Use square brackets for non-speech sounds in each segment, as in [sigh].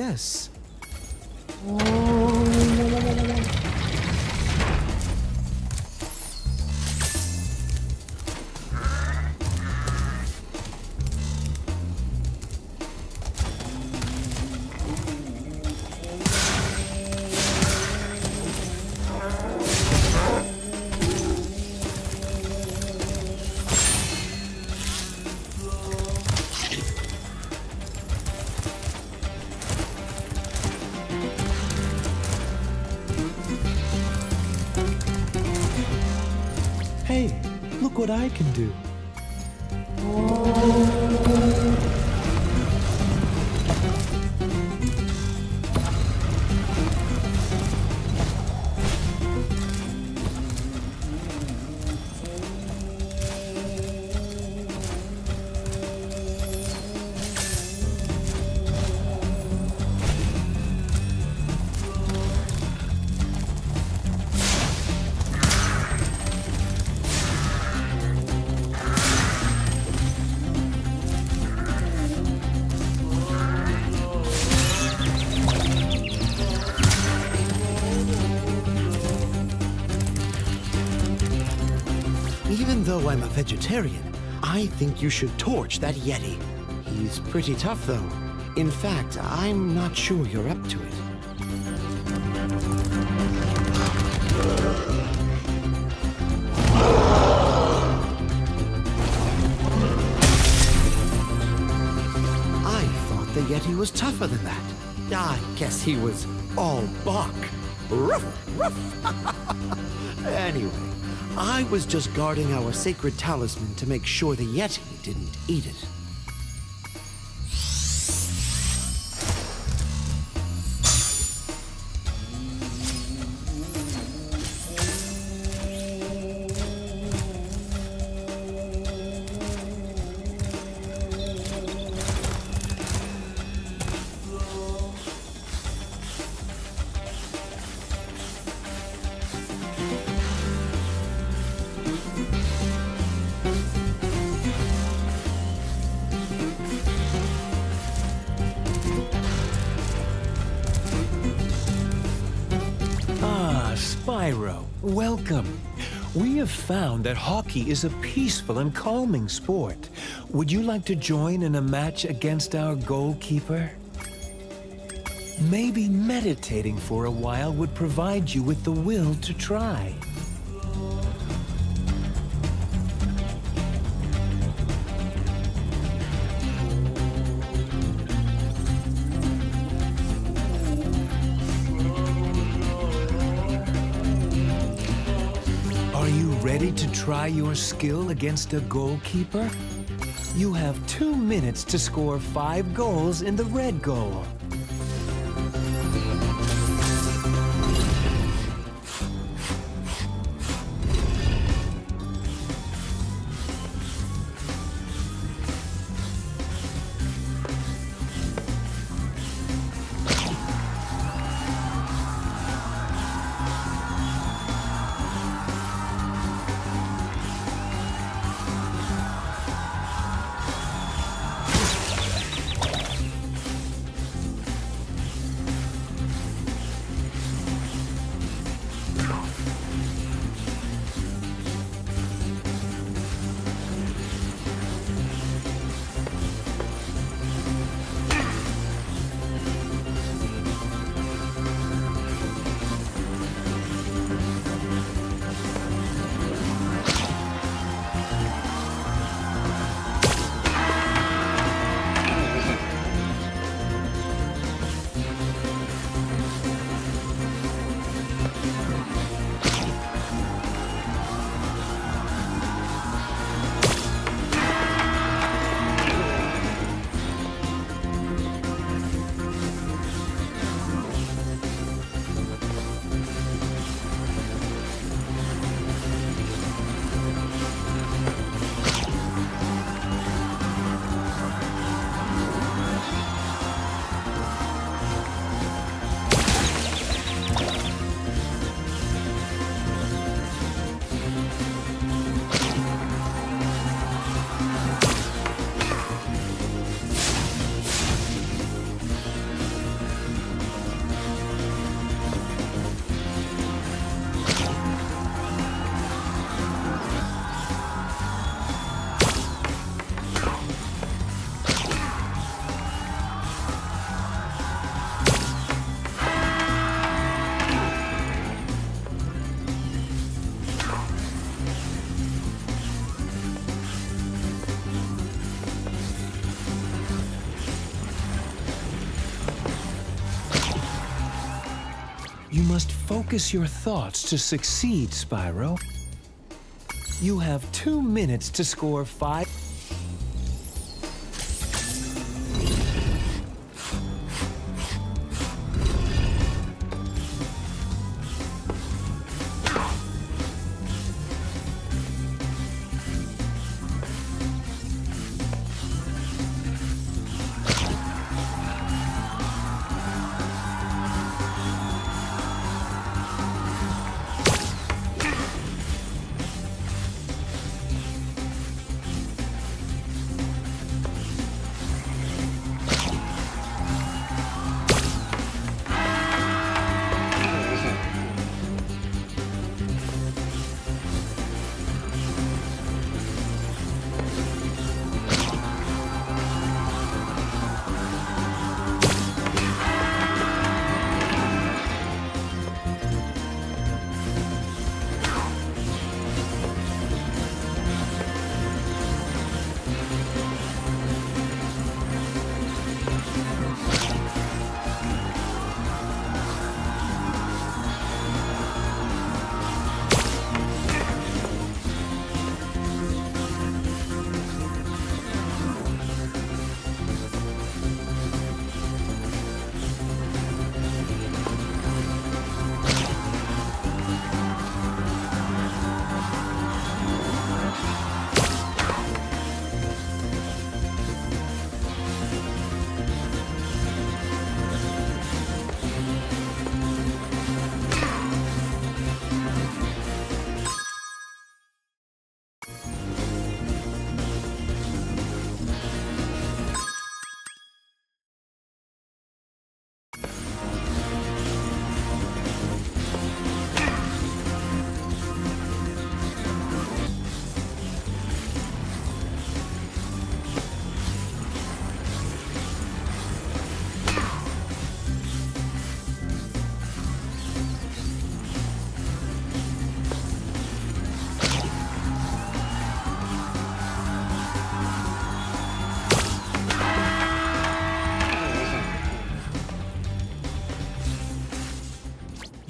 this. Hey, what I can do. Vegetarian, I think you should torch that Yeti. He's pretty tough, though. In fact, I'm not sure you're up to it. I thought the Yeti was tougher than that. I guess he was all bark. Ruff, ruff. [laughs] anyway, I was just guarding our sacred talisman to make sure the Yeti didn't eat it. Welcome. We have found that hockey is a peaceful and calming sport. Would you like to join in a match against our goalkeeper? Maybe meditating for a while would provide you with the will to try. To try your skill against a goalkeeper? You have two minutes to score five goals in the red goal. Focus your thoughts to succeed, Spyro. You have two minutes to score five.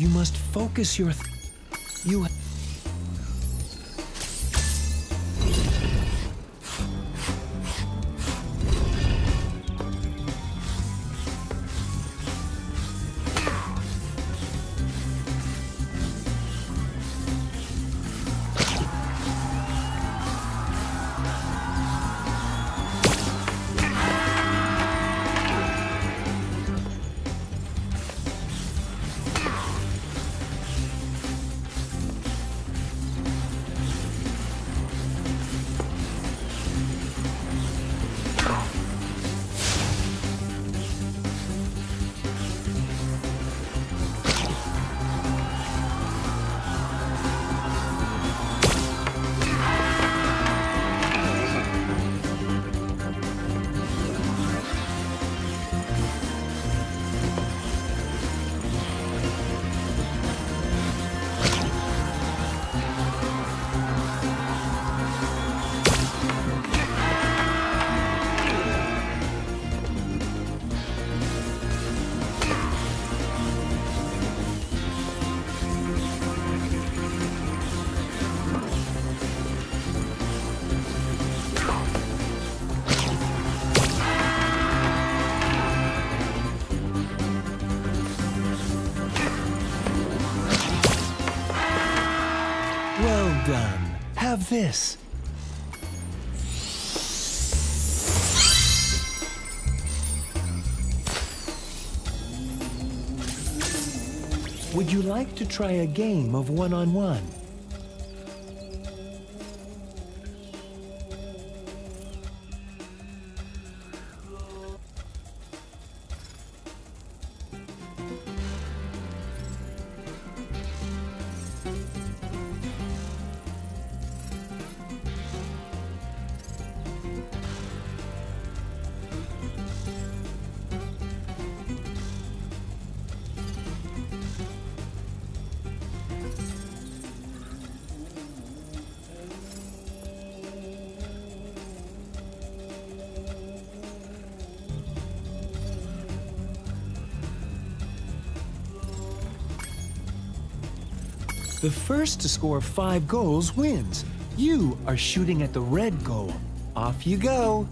You must focus your... You... this. Would you like to try a game of one-on-one? The first to score five goals wins. You are shooting at the red goal. Off you go.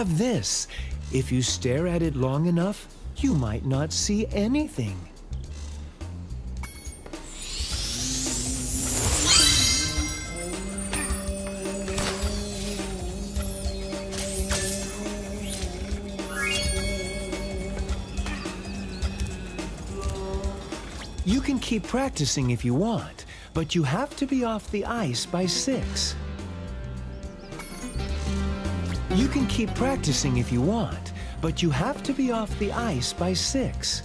Have this. If you stare at it long enough, you might not see anything. You can keep practicing if you want, but you have to be off the ice by six. You can keep practicing if you want, but you have to be off the ice by six.